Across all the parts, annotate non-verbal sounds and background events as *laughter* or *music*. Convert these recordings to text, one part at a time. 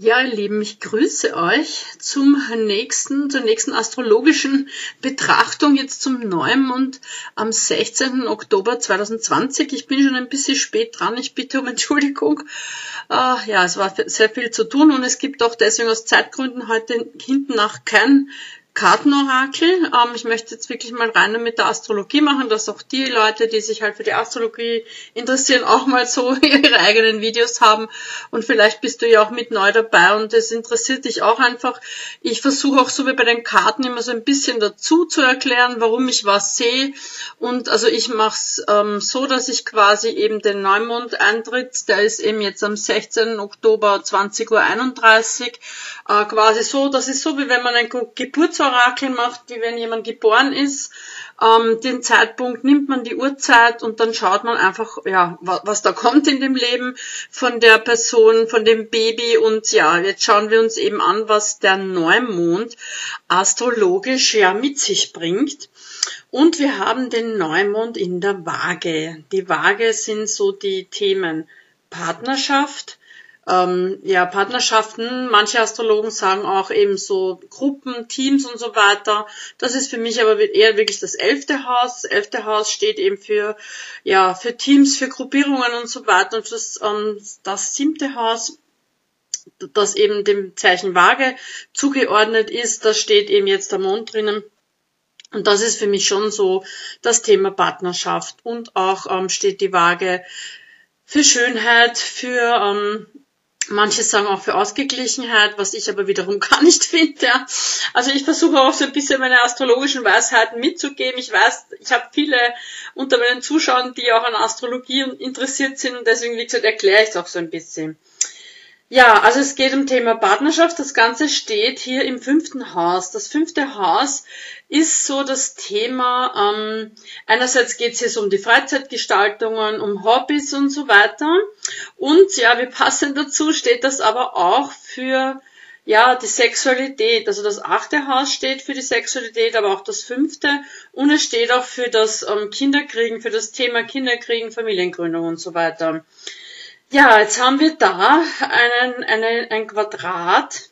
Ja, ihr Lieben, ich grüße euch zum nächsten, zur nächsten astrologischen Betrachtung jetzt zum Neumond am 16. Oktober 2020. Ich bin schon ein bisschen spät dran, ich bitte um *laughs* Entschuldigung. Äh, ja, es war sehr viel zu tun und es gibt auch deswegen aus Zeitgründen heute hinten nach kein Kartenorakel. Ähm, ich möchte jetzt wirklich mal rein mit der Astrologie machen, dass auch die Leute, die sich halt für die Astrologie interessieren, auch mal so *laughs* ihre eigenen Videos haben. Und vielleicht bist du ja auch mit neu dabei und es interessiert dich auch einfach. Ich versuche auch so wie bei den Karten immer so ein bisschen dazu zu erklären, warum ich was sehe. Und also ich mache es ähm, so, dass ich quasi eben den Neumond eintritt, der ist eben jetzt am 16. Oktober 20.31 Uhr, äh, quasi so, das ist so wie wenn man ein Geburtstag Orakel macht, wie wenn jemand geboren ist. Ähm, den Zeitpunkt nimmt man die Uhrzeit und dann schaut man einfach, ja, was, was da kommt in dem Leben von der Person, von dem Baby und ja, jetzt schauen wir uns eben an, was der Neumond astrologisch ja mit sich bringt. Und wir haben den Neumond in der Waage. Die Waage sind so die Themen Partnerschaft, ähm, ja, Partnerschaften. Manche Astrologen sagen auch eben so Gruppen, Teams und so weiter. Das ist für mich aber eher wirklich das elfte Haus. Das elfte Haus steht eben für, ja, für Teams, für Gruppierungen und so weiter. Und das, ähm, das siebte Haus, das eben dem Zeichen Waage zugeordnet ist, da steht eben jetzt der Mond drinnen. Und das ist für mich schon so das Thema Partnerschaft. Und auch ähm, steht die Waage für Schönheit, für ähm, Manche sagen auch für Ausgeglichenheit, was ich aber wiederum *laughs* gar nicht finde. Ja. Also ich versuche auch so ein bisschen meine astrologischen Weisheiten mitzugeben. Ich weiß, ich habe viele unter meinen Zuschauern, die auch an Astrologie interessiert sind und deswegen, wie gesagt, erkläre ich es auch so ein bisschen. Ja, also es geht um Thema Partnerschaft. Das Ganze steht hier im fünften Haus. Das fünfte Haus ist so das Thema, ähm, einerseits geht es hier um die Freizeitgestaltungen, um Hobbys und so weiter. Und ja, wie passend dazu steht das aber auch für ja, die Sexualität. Also das achte Haus steht für die Sexualität, aber auch das fünfte. Und es steht auch für das ähm, Kinderkriegen, für das Thema Kinderkriegen, Familiengründung und so weiter. Ja, jetzt haben wir da einen, einen, ein Quadrat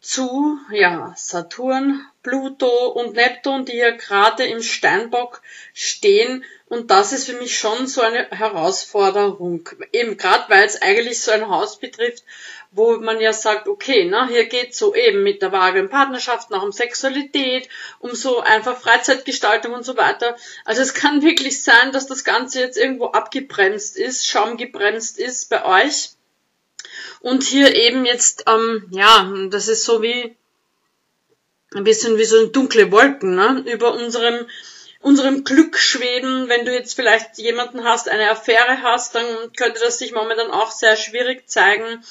zu ja, Saturn, Pluto und Neptun, die hier gerade im Steinbock stehen. Und das ist für mich schon so eine Herausforderung. Eben gerade weil es eigentlich so ein Haus betrifft, wo man ja sagt, okay, na, hier geht so eben mit der Waage in Partnerschaft auch um Sexualität, um so einfach Freizeitgestaltung und so weiter. Also es kann wirklich sein, dass das Ganze jetzt irgendwo abgebremst ist, schaumgebremst ist bei euch und hier eben jetzt, ähm, ja, das ist so wie ein bisschen wie so dunkle Wolken, ne? Über unserem unserem Glück schweben. Wenn du jetzt vielleicht jemanden hast, eine Affäre hast, dann könnte das sich momentan auch sehr schwierig zeigen.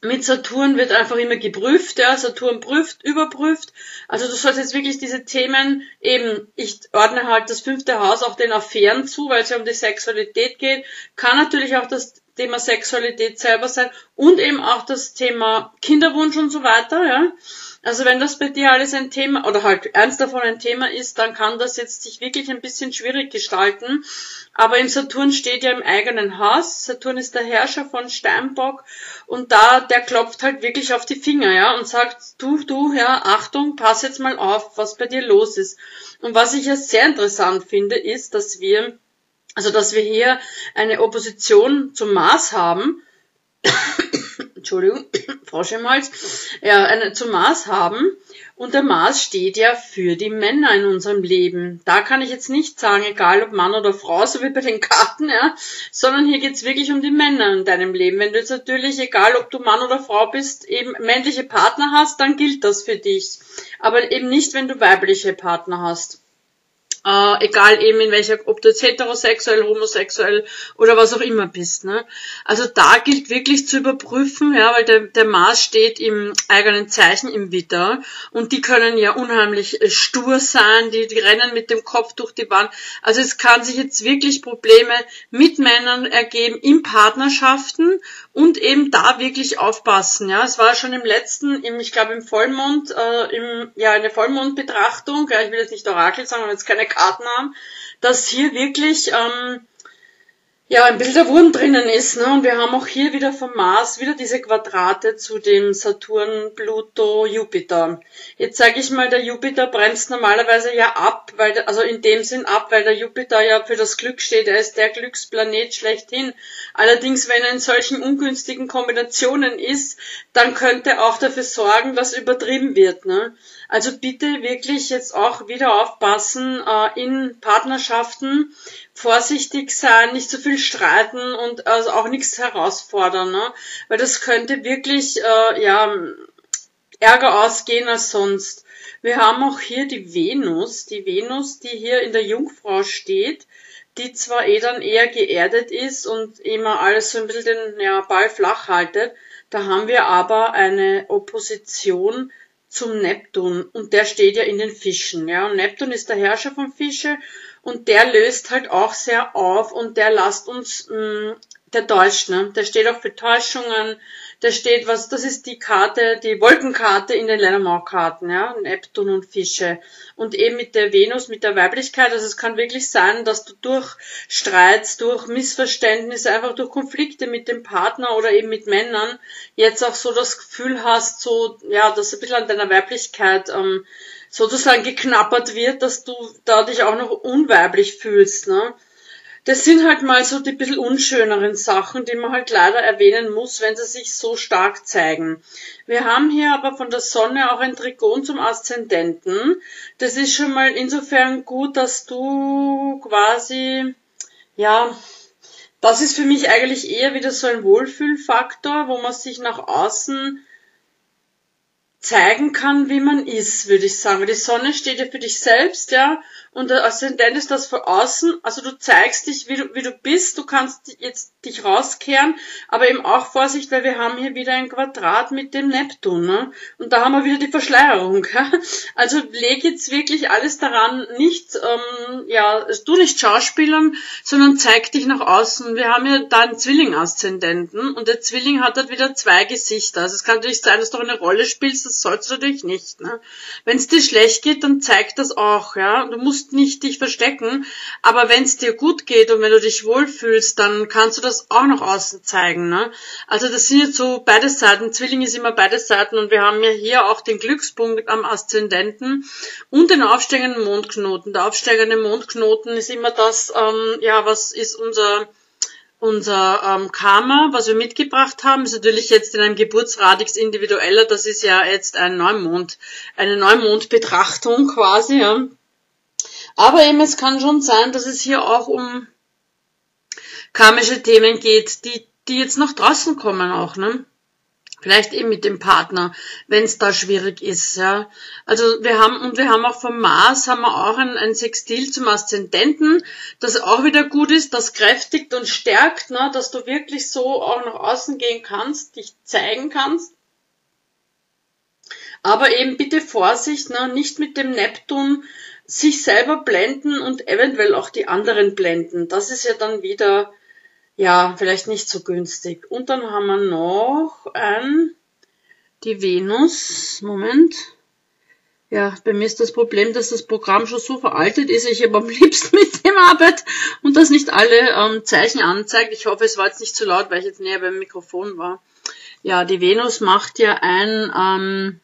Mit Saturn wird einfach immer geprüft, ja, Saturn prüft, überprüft. Also du sollst jetzt wirklich diese Themen eben, ich ordne halt das fünfte Haus auch den Affären zu, weil es ja um die Sexualität geht. Kann natürlich auch das Thema Sexualität selber sein und eben auch das Thema Kinderwunsch und so weiter, ja. Also wenn das bei dir alles ein Thema oder halt eins davon ein Thema ist, dann kann das jetzt sich wirklich ein bisschen schwierig gestalten. Aber im Saturn steht ja im eigenen Haus. Saturn ist der Herrscher von Steinbock und da, der klopft halt wirklich auf die Finger, ja, und sagt, du, du, ja, Achtung, pass jetzt mal auf, was bei dir los ist. Und was ich ja sehr interessant finde, ist, dass wir also, dass wir hier eine Opposition zum Mars haben, *coughs* Entschuldigung, *coughs* Frosch im Hals, ja, eine, zum Mars haben. Und der Mars steht ja für die Männer in unserem Leben. Da kann ich jetzt nicht sagen, egal ob Mann oder Frau, so wie bei den Karten, ja, sondern hier geht's wirklich um die Männer in deinem Leben. Wenn du jetzt natürlich, egal ob du Mann oder Frau bist, eben männliche Partner hast, dann gilt das für dich. Aber eben nicht, wenn du weibliche Partner hast. Äh, egal eben in welcher, ob du jetzt heterosexuell, homosexuell oder was auch immer bist. Ne? Also da gilt wirklich zu überprüfen, ja, weil der, der Mars steht im eigenen Zeichen im Witter und die können ja unheimlich äh, stur sein, die, die rennen mit dem Kopf durch die Wand. Also es kann sich jetzt wirklich Probleme mit Männern ergeben in Partnerschaften und eben da wirklich aufpassen. Ja, es war schon im letzten, im, ich glaube im Vollmond, äh, im, ja eine Vollmondbetrachtung. Ja, ich will jetzt nicht Orakel sagen, aber jetzt keine Karten haben, dass hier wirklich ähm, ja, ein bisschen der Wurm drinnen ist. Ne? Und wir haben auch hier wieder vom Mars wieder diese Quadrate zu dem Saturn, Pluto, Jupiter. Jetzt sage ich mal, der Jupiter bremst normalerweise ja ab, weil also in dem Sinn ab, weil der Jupiter ja für das Glück steht. Er ist der Glücksplanet schlechthin. Allerdings, wenn er in solchen ungünstigen Kombinationen ist, dann könnte er auch dafür sorgen, dass übertrieben wird. Ne? Also bitte wirklich jetzt auch wieder aufpassen äh, in Partnerschaften vorsichtig sein, nicht zu viel streiten und also auch nichts herausfordern, ne? weil das könnte wirklich äh, ja Ärger ausgehen als sonst. Wir haben auch hier die Venus, die Venus, die hier in der Jungfrau steht, die zwar eh dann eher geerdet ist und immer alles so ein bisschen den ja, Ball flach haltet, da haben wir aber eine Opposition zum Neptun und der steht ja in den Fischen, ja. Und Neptun ist der Herrscher von Fische und der löst halt auch sehr auf und der lasst uns, mh, mm, der täuscht, ne? Der steht auch für Täuschungen, der steht was, das ist die Karte, die Wolkenkarte in den Lenormand-Karten, ja, Neptun und Fische. Und eben mit der Venus, mit der Weiblichkeit, also es kann wirklich sein, dass du durch Streits, durch Missverständnisse, einfach durch Konflikte mit dem Partner oder eben mit Männern jetzt auch so das Gefühl hast, so, ja, dass ein bisschen an deiner Weiblichkeit, ähm, sozusagen geknappert wird, dass du da dich auch noch unweiblich fühlst. Ne? Das sind halt mal so die bisschen unschöneren Sachen, die man halt leider erwähnen muss, wenn sie sich so stark zeigen. Wir haben hier aber von der Sonne auch ein Trigon zum Aszendenten. Das ist schon mal insofern gut, dass du quasi, ja, das ist für mich eigentlich eher wieder so ein Wohlfühlfaktor, wo man sich nach außen zeigen kann, wie man ist, würde ich sagen. Die Sonne steht ja für dich selbst, ja, und der Aszendent ist das von außen, also du zeigst dich, wie du, wie du bist, du kannst jetzt dich rauskehren, aber eben auch Vorsicht, weil wir haben hier wieder ein Quadrat mit dem Neptun, ne? Und da haben wir wieder die Verschleierung, *laughs* ja? Also leg jetzt wirklich alles daran, nicht, ähm, ja, du nicht schauspielern, sondern zeig dich nach außen. Wir haben ja da einen Zwilling-Aszendenten und der Zwilling hat halt wieder zwei Gesichter. Also es kann natürlich sein, dass du eine Rolle spielst, sollst du natürlich nicht, ne? Wenn es dir schlecht geht, dann zeig das auch, ja? Du musst nicht dich verstecken, aber wenn es dir gut geht und wenn du dich wohlfühlst, dann kannst du das auch noch außen zeigen. Ne? Also das sind jetzt so beide Seiten. Zwilling ist immer beide Seiten und wir haben ja hier auch den Glückspunkt am Aszendenten und den aufsteigenden Mondknoten. Der aufsteigende Mondknoten ist immer das, ähm, ja, was ist unser unser ähm, Karma, was wir mitgebracht haben, ist natürlich jetzt in einem Geburtsradix individueller. Das ist ja jetzt ein Neumond, eine Neumondbetrachtung quasi. Ja. Aber eben, es kann schon sein, dass es hier auch um karmische Themen geht, die, die jetzt nach draußen kommen auch, ne? Vielleicht eben mit dem Partner, wenn es da schwierig ist, ja. Also wir haben, und wir haben auch vom Mars, haben wir auch ein, ein Sextil zum Aszendenten, das auch wieder gut ist, das kräftigt und stärkt, ne, dass du wirklich so auch nach außen gehen kannst, dich zeigen kannst. Aber eben bitte Vorsicht, ne, nicht mit dem Neptun sich selber blenden und eventuell auch die anderen blenden. Das ist ja dann wieder, ja, vielleicht nicht so günstig. Und dann haben wir noch ein, die Venus. Moment. Ja, bei mir ist das Problem, dass das Programm schon so veraltet ist. Ich aber am liebsten *laughs* mit dem Arbeit und das nicht alle ähm, Zeichen anzeigt. Ich hoffe, es war jetzt nicht zu laut, weil ich jetzt näher beim Mikrofon war. Ja, die Venus macht ja ein ähm,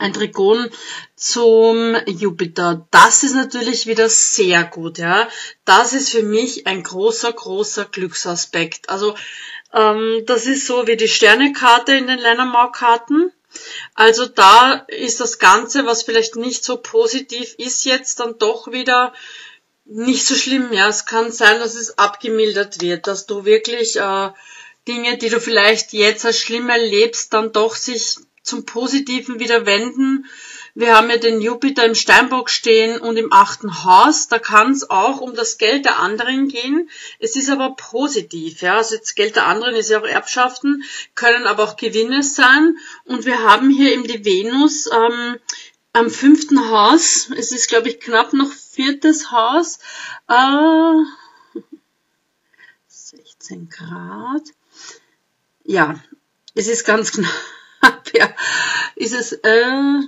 ein Trigon zum Jupiter. Das ist natürlich wieder sehr gut, ja. Das ist für mich ein großer, großer Glücksaspekt. Also ähm, das ist so wie die Sternekarte in den Lenormand-Karten. Also da ist das Ganze, was vielleicht nicht so positiv ist, jetzt dann doch wieder nicht so schlimm. Ja, es kann sein, dass es abgemildert wird, dass du wirklich äh, Dinge, die du vielleicht jetzt als schlimm erlebst, dann doch sich zum Positiven wieder wenden. Wir haben ja den Jupiter im Steinbock stehen und im achten Haus. Da kann es auch um das Geld der anderen gehen. Es ist aber positiv. Ja, also das Geld der anderen ist ja auch Erbschaften, können aber auch Gewinne sein. Und wir haben hier eben die Venus ähm, am fünften Haus. Es ist, glaube ich, knapp noch viertes Haus. Äh, 16 Grad. Ja, es ist ganz knapp. *laughs* ja, ist es, äh,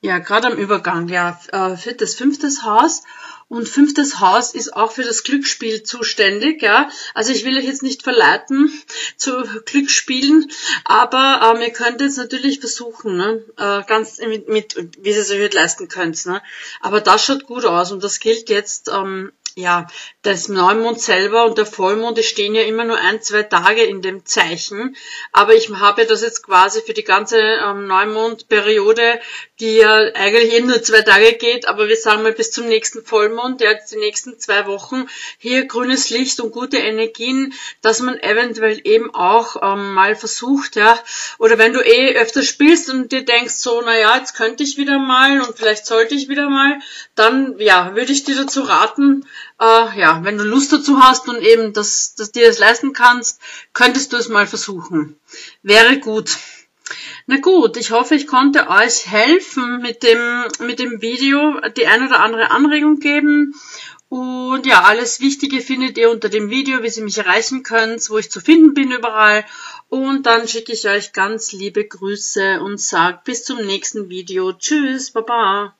Ja, gerade am Übergang, ja. Äh, viertes, fünftes Haus. Und fünftes Haus ist auch für das Glücksspiel zuständig, ja. Also ich will euch jetzt nicht verleiten *laughs* zu Glücksspielen, aber ähm, ihr könnt jetzt natürlich versuchen, ne, äh, ganz mit, mit wie ihr es euch leisten könnt, ne. Aber das schaut gut aus und das gilt jetzt ähm, ja, das Neumond selber und der Vollmond, die stehen ja immer nur ein, zwei Tage in dem Zeichen. Aber ich habe das jetzt quasi für die ganze ähm, Neumondperiode, die ja eigentlich eh nur zwei Tage geht, aber wir sagen mal bis zum nächsten Vollmond, jetzt die nächsten zwei Wochen, hier grünes Licht und gute Energien, dass man eventuell eben auch ähm, mal versucht, ja, oder wenn du eh öfter spielst und dir denkst so, na ja, jetzt könnte ich wieder mal und vielleicht sollte ich wieder mal, dann, ja, würde ich dir dazu raten, äh, ja, wenn du Lust dazu hast und eben das, dass dir das leisten kannst, könntest du es mal versuchen. Wäre gut. Na gut, ich hoffe, ich konnte euch helfen mit dem, mit dem Video, die ein oder andere Anregung geben. Und ja, alles Wichtige findet ihr unter dem Video, wie ihr mich erreichen könnt, wo ich zu finden bin überall. Und dann schicke ich euch ganz liebe Grüße und sage bis zum nächsten Video. Tschüss, Baba.